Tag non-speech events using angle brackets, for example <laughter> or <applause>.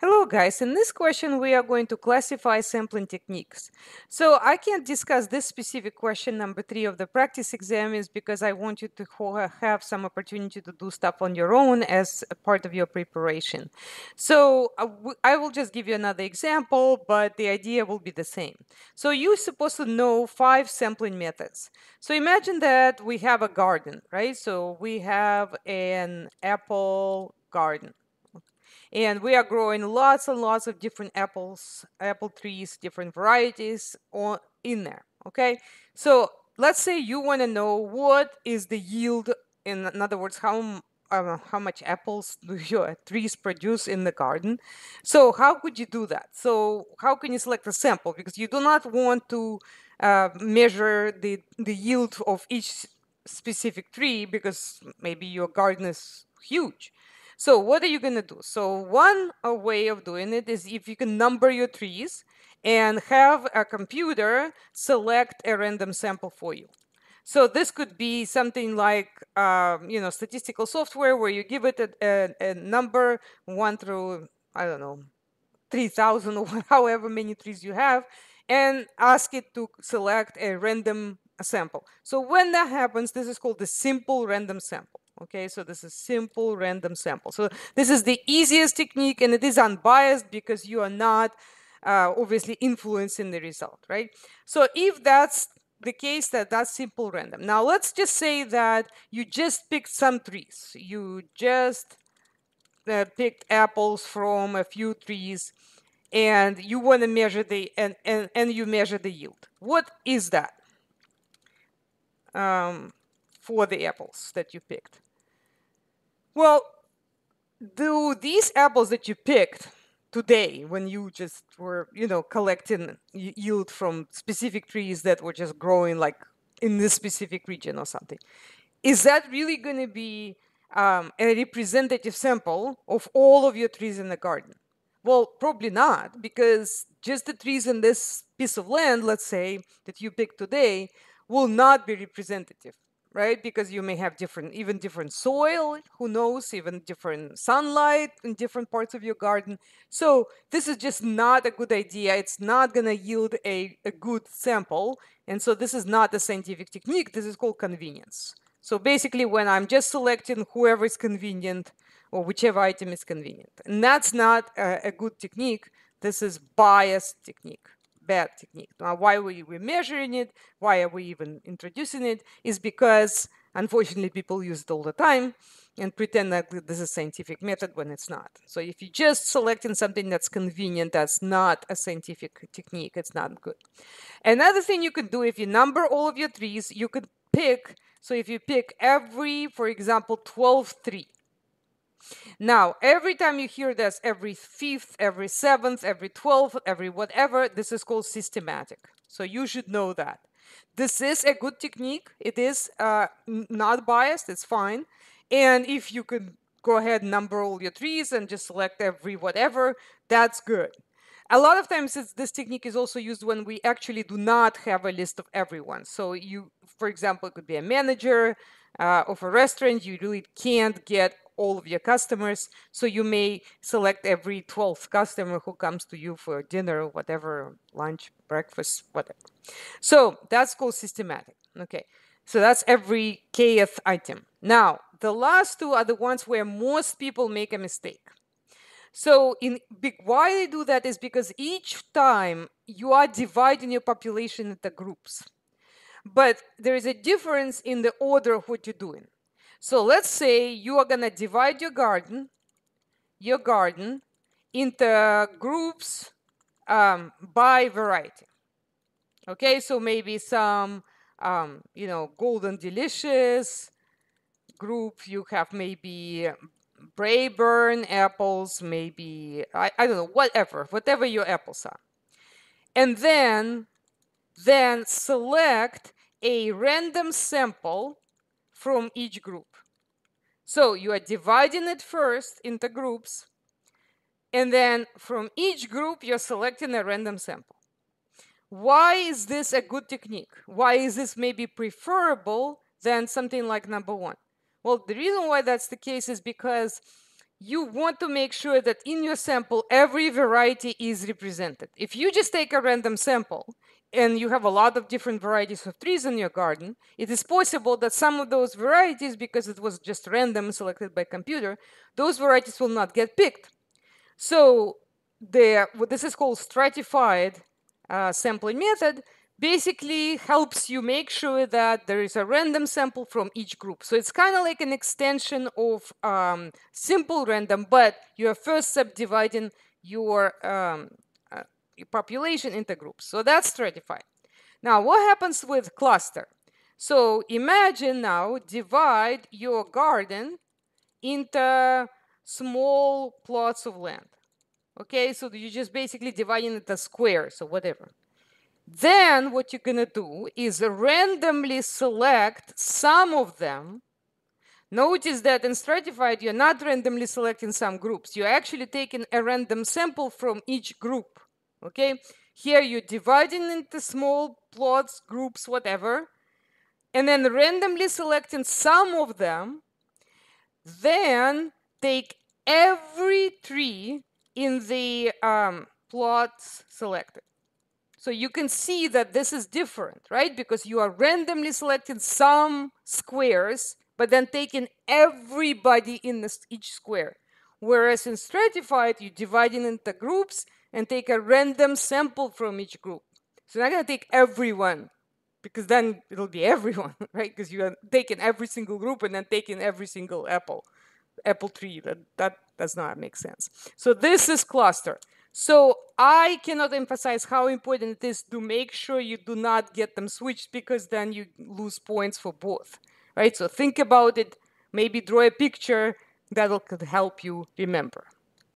Hello guys, in this question we are going to classify sampling techniques. So I can't discuss this specific question number three of the practice exam is because I want you to have some opportunity to do stuff on your own as a part of your preparation. So uh, I will just give you another example, but the idea will be the same. So you're supposed to know five sampling methods. So imagine that we have a garden, right? So we have an apple garden and we are growing lots and lots of different apples apple trees different varieties on in there okay? So let's say you want to know what is the yield in, in other words how uh, how much apples do <laughs> your trees produce in the garden? So how could you do that? So how can you select a sample? Because you do not want to uh, measure the the yield of each specific tree because maybe your garden is huge so what are you going to do? So one way of doing it is if you can number your trees and have a computer select a random sample for you. So this could be something like, um, you know, statistical software where you give it a, a, a number one through, I don't know, 3,000 or <laughs> however many trees you have, and ask it to select a random sample. So when that happens, this is called the simple random sample. Okay, so this is simple random sample. So this is the easiest technique and it is unbiased because you are not uh, obviously influencing the result, right? So if that's the case that that's simple random. Now let's just say that you just picked some trees. You just uh, picked apples from a few trees and you want to measure the and, and and you measure the yield. What is that? Um, for the apples that you picked. Well, do these apples that you picked today, when you just were, you know, collecting yield from specific trees that were just growing like in this specific region or something, is that really going to be um, a representative sample of all of your trees in the garden? Well, probably not, because just the trees in this piece of land, let's say, that you picked today, will not be representative right? Because you may have different, even different soil, who knows, even different sunlight in different parts of your garden. So this is just not a good idea. It's not going to yield a, a good sample. And so this is not a scientific technique. This is called convenience. So basically, when I'm just selecting whoever is convenient or whichever item is convenient. And that's not a, a good technique. This is biased technique bad technique. Now, why we measuring it? Why are we even introducing it? Is because unfortunately people use it all the time and pretend that this is a scientific method when it's not. So if you're just selecting something that's convenient, that's not a scientific technique, it's not good. Another thing you could do if you number all of your trees, you could pick, so if you pick every, for example, 12 tree, now, every time you hear this, every fifth, every seventh, every twelfth, every whatever, this is called systematic. So you should know that. This is a good technique. It is uh, not biased. It's fine. And if you could go ahead and number all your trees and just select every whatever, that's good. A lot of times this technique is also used when we actually do not have a list of everyone. So you, for example, it could be a manager uh, of a restaurant. You really can't get all of your customers. So you may select every 12th customer who comes to you for dinner, whatever, lunch, breakfast, whatever. So that's called systematic. Okay. So that's every kth item. Now, the last two are the ones where most people make a mistake. So in why they do that is because each time you are dividing your population into groups. But there is a difference in the order of what you're doing. So let's say you are going to divide your garden, your garden into groups um, by variety. Okay, so maybe some, um, you know, golden delicious group. You have maybe Braeburn apples, maybe, I, I don't know, whatever, whatever your apples are. And then, then select a random sample from each group. So you are dividing it first into groups, and then from each group, you're selecting a random sample. Why is this a good technique? Why is this maybe preferable than something like number one? Well, the reason why that's the case is because you want to make sure that in your sample every variety is represented. If you just take a random sample and you have a lot of different varieties of trees in your garden, it is possible that some of those varieties, because it was just random selected by computer, those varieties will not get picked. So this is called stratified uh, sampling method basically helps you make sure that there is a random sample from each group. So it's kind of like an extension of um, simple random, but you are first subdividing your, um, your population into groups. So that's stratified. Now, what happens with cluster? So imagine now divide your garden into small plots of land. Okay, so you just basically dividing it into squares or whatever. Then what you're going to do is randomly select some of them. Notice that in stratified, you're not randomly selecting some groups. You're actually taking a random sample from each group. Okay? Here you're dividing into small plots, groups, whatever, and then randomly selecting some of them. Then take every tree in the um, plots selected. So you can see that this is different, right? Because you are randomly selecting some squares, but then taking everybody in this, each square. Whereas in stratified, you're dividing into groups and take a random sample from each group. So not going to take everyone, because then it'll be <laughs> everyone, right? Because you are taking every single group and then taking every single apple, apple tree. That, that does not make sense. So this is cluster. So I cannot emphasize how important it is to make sure you do not get them switched because then you lose points for both, right? So think about it, maybe draw a picture that will could help you remember.